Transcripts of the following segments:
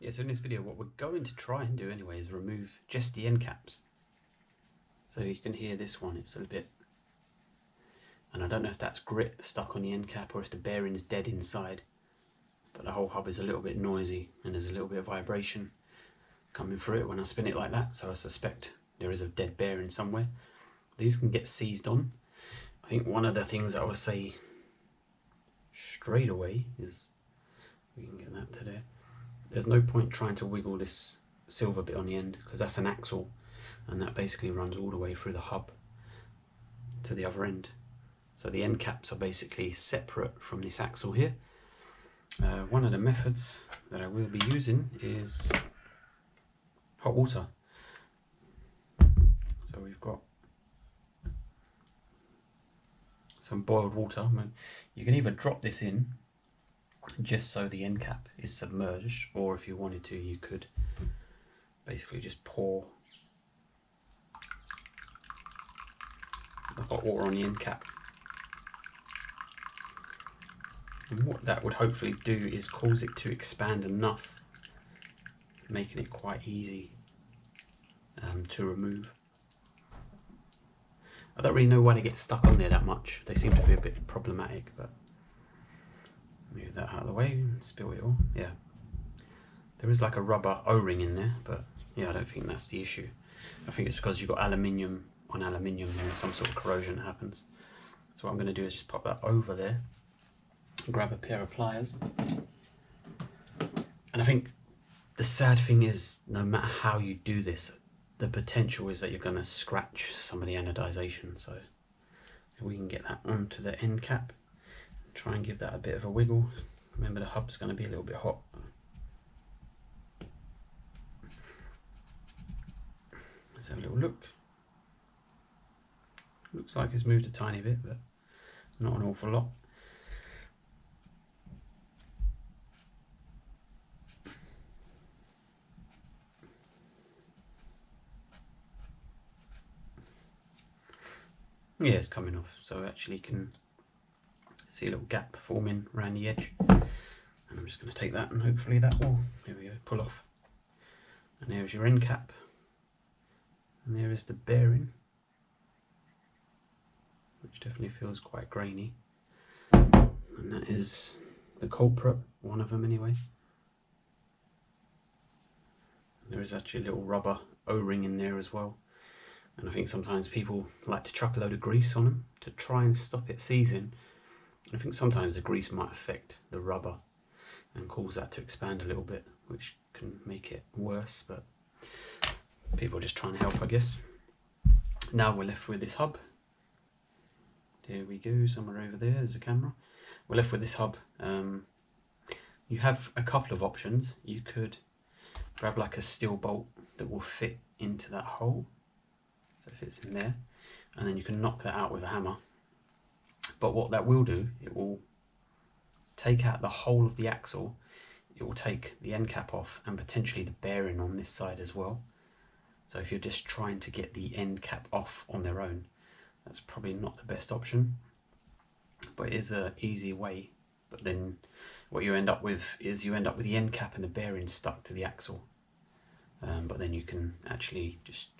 Yeah, so in this video, what we're going to try and do anyway is remove just the end caps. So you can hear this one, it's a little bit, and I don't know if that's grit stuck on the end cap or if the bearing's dead inside, but the whole hub is a little bit noisy and there's a little bit of vibration coming through it when I spin it like that, so I suspect there is a dead bearing somewhere. These can get seized on. I think one of the things I will say straight away is, we can get that to there, there's no point trying to wiggle this silver bit on the end because that's an axle and that basically runs all the way through the hub to the other end. So the end caps are basically separate from this axle here. Uh, one of the methods that I will be using is hot water. So we've got some boiled water. You can either drop this in just so the end cap is submerged or if you wanted to you could basically just pour the hot water on the end cap. And what that would hopefully do is cause it to expand enough making it quite easy um, to remove. I don't really know why they get stuck on there that much. They seem to be a bit problematic but that out of the way and spill it all. Yeah. There is like a rubber O-ring in there, but yeah, I don't think that's the issue. I think it's because you've got aluminium on aluminium and there's some sort of corrosion that happens. So what I'm going to do is just pop that over there, grab a pair of pliers. And I think the sad thing is, no matter how you do this, the potential is that you're going to scratch some of the anodization. So we can get that onto the end cap try and give that a bit of a wiggle. Remember the hub's going to be a little bit hot. Let's have a little look. Looks like it's moved a tiny bit, but not an awful lot. Yeah, it's coming off, so we actually can see a little gap forming around the edge. And I'm just going to take that and hopefully that will there we go pull off. And there's your end cap. And there is the bearing which definitely feels quite grainy. And that is the culprit one of them anyway. There is actually a little rubber o-ring in there as well. And I think sometimes people like to chuck a load of grease on them to try and stop it seizing I think sometimes the grease might affect the rubber and cause that to expand a little bit, which can make it worse, but people are just trying to help, I guess. Now we're left with this hub. There we go, somewhere over there, there's a camera. We're left with this hub. Um, you have a couple of options. You could grab like a steel bolt that will fit into that hole. So it fits in there. And then you can knock that out with a hammer but what that will do, it will take out the whole of the axle, it will take the end cap off and potentially the bearing on this side as well. So if you're just trying to get the end cap off on their own, that's probably not the best option. But it is an easy way. But then what you end up with is you end up with the end cap and the bearing stuck to the axle. Um, but then you can actually just,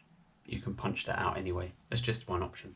you can punch that out anyway. That's just one option.